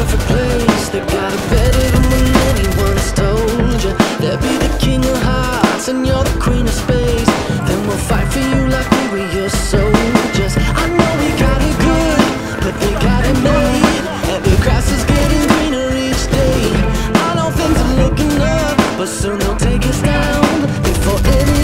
perfect place. They got it better than when anyone told you They'll be the king of hearts and you're the queen of space. Then we'll fight for you like we were your soldiers. I know we got it good, but they got it made. And the grass is getting greener each day. I know things are looking up, but soon they'll take us down Before any